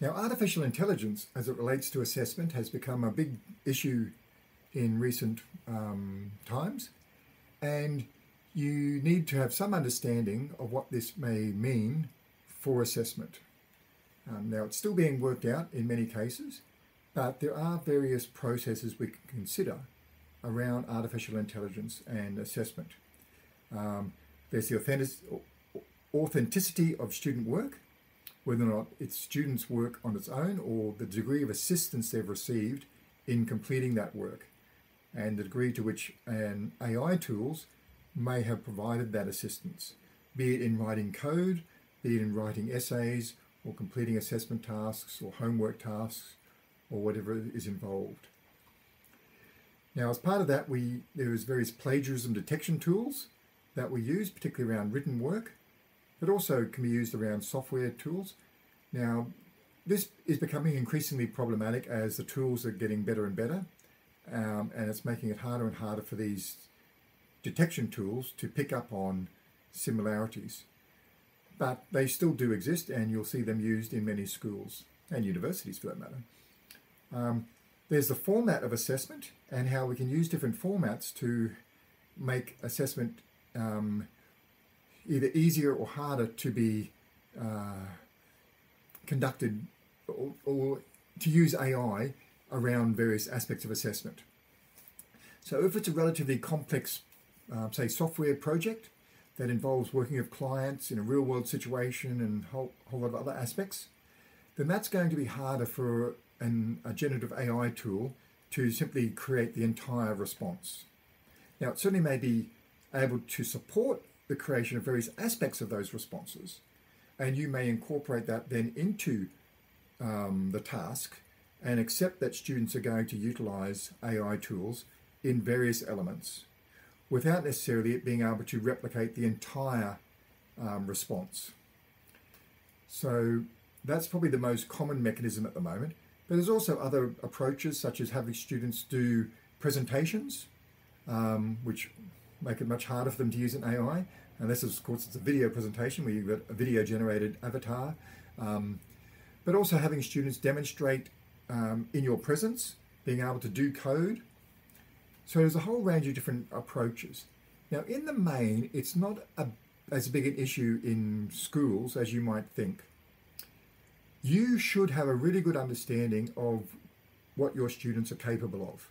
Now, artificial intelligence, as it relates to assessment, has become a big issue in recent um, times, and you need to have some understanding of what this may mean for assessment. Um, now, it's still being worked out in many cases, but there are various processes we can consider around artificial intelligence and assessment. Um, there's the authenticity of student work, whether or not it's students' work on its own or the degree of assistance they've received in completing that work, and the degree to which an AI tools may have provided that assistance, be it in writing code, be it in writing essays, or completing assessment tasks or homework tasks, or whatever is involved. Now, as part of that, we there is various plagiarism detection tools that we use, particularly around written work, but also can be used around software tools. Now, this is becoming increasingly problematic as the tools are getting better and better, um, and it's making it harder and harder for these detection tools to pick up on similarities. But they still do exist, and you'll see them used in many schools and universities for that matter. Um, there's the format of assessment and how we can use different formats to make assessment um, either easier or harder to be uh, conducted or, or, to use AI around various aspects of assessment. So if it's a relatively complex, uh, say, software project that involves working with clients in a real world situation and a whole, whole lot of other aspects, then that's going to be harder for an, a generative AI tool to simply create the entire response. Now, it certainly may be able to support the creation of various aspects of those responses, and you may incorporate that then into um, the task and accept that students are going to utilize AI tools in various elements without necessarily it being able to replicate the entire um, response. So that's probably the most common mechanism at the moment. But there's also other approaches, such as having students do presentations, um, which make it much harder for them to use an AI, unless, of course, it's a video presentation where you've got a video generated avatar. Um, but also having students demonstrate um, in your presence, being able to do code. So there's a whole range of different approaches. Now, in the main, it's not a, as big an issue in schools as you might think you should have a really good understanding of what your students are capable of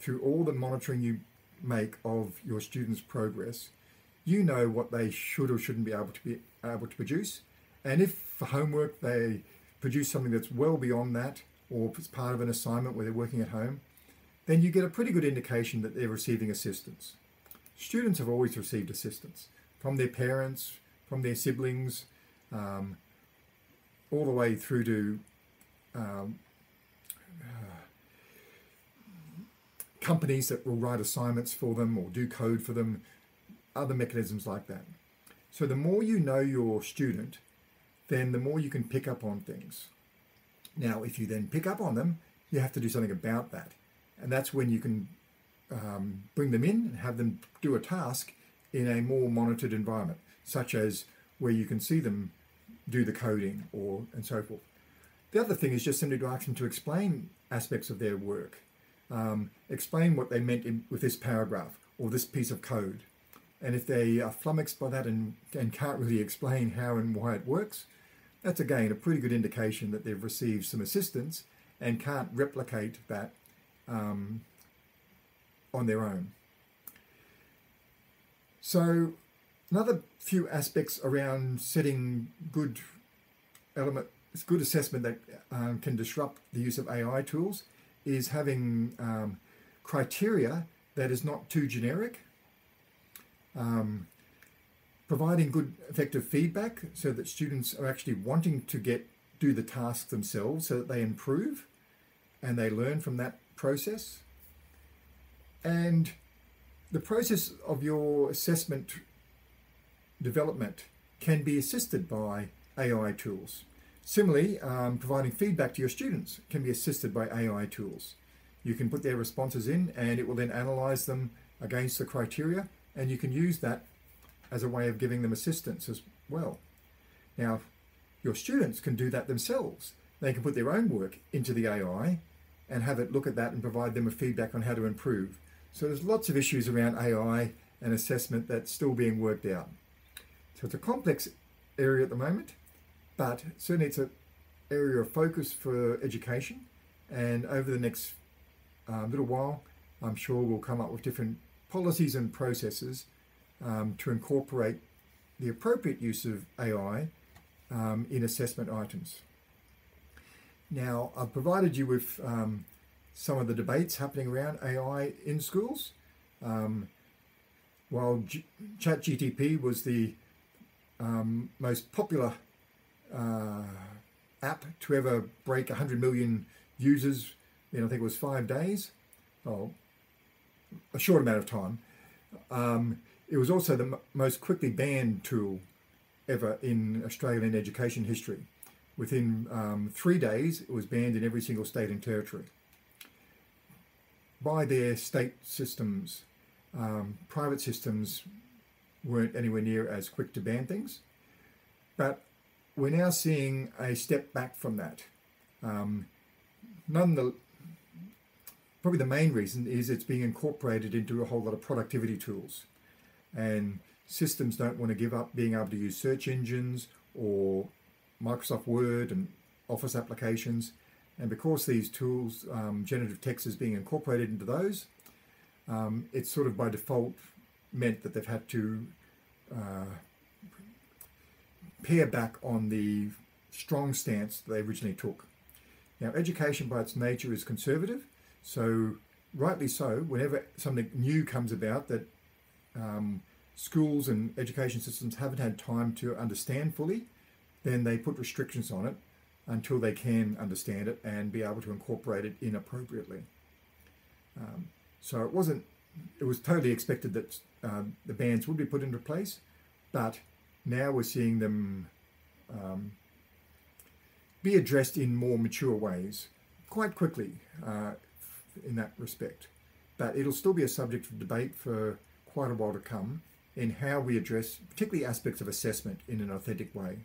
through all the monitoring you make of your students' progress. You know what they should or shouldn't be able to be able to produce, and if for homework they produce something that's well beyond that, or if it's part of an assignment where they're working at home, then you get a pretty good indication that they're receiving assistance. Students have always received assistance from their parents, from their siblings, um, all the way through to um, companies that will write assignments for them or do code for them, other mechanisms like that. So the more you know your student, then the more you can pick up on things. Now, if you then pick up on them, you have to do something about that. And that's when you can um, bring them in and have them do a task in a more monitored environment, such as where you can see them do the coding or and so forth. The other thing is just simply to ask them to explain aspects of their work, um, explain what they meant in, with this paragraph or this piece of code. And if they are flummoxed by that and, and can't really explain how and why it works, that's again a pretty good indication that they've received some assistance and can't replicate that um, on their own. So Another few aspects around setting good element, good assessment that um, can disrupt the use of AI tools is having um, criteria that is not too generic, um, providing good effective feedback so that students are actually wanting to get do the task themselves so that they improve and they learn from that process. And the process of your assessment development can be assisted by AI tools. Similarly, um, providing feedback to your students can be assisted by AI tools. You can put their responses in and it will then analyze them against the criteria and you can use that as a way of giving them assistance as well. Now, your students can do that themselves. they can put their own work into the AI and have it look at that and provide them with feedback on how to improve. So there's lots of issues around AI and assessment that's still being worked out. So it's a complex area at the moment, but certainly it's an area of focus for education. And over the next uh, little while, I'm sure we'll come up with different policies and processes um, to incorporate the appropriate use of AI um, in assessment items. Now, I've provided you with um, some of the debates happening around AI in schools. Um, while G- ChatGTP was the um, most popular uh, app to ever break 100 million users in, I think it was five days, oh, a short amount of time. Um, it was also the most quickly banned tool ever in Australian education history. Within um, three days, it was banned in every single state and territory. By their state systems, um, private systems weren't anywhere near as quick to ban things. But we're now seeing a step back from that. Um, none the, probably the main reason is it's being incorporated into a whole lot of productivity tools. And systems don't want to give up being able to use search engines or Microsoft Word and Office applications. And because these tools, um, generative text is being incorporated into those, um, it's sort of by default meant that they've had to uh, pare back on the strong stance they originally took. Now, education by its nature is conservative, so rightly so, whenever something new comes about that um, schools and education systems haven't had time to understand fully, then they put restrictions on it until they can understand it and be able to incorporate it in appropriately. Um, so it wasn't, it was totally expected that um, the bans would be put into place, but now we're seeing them um, be addressed in more mature ways quite quickly uh, in that respect. But it'll still be a subject of debate for quite a while to come in how we address particularly aspects of assessment in an authentic way.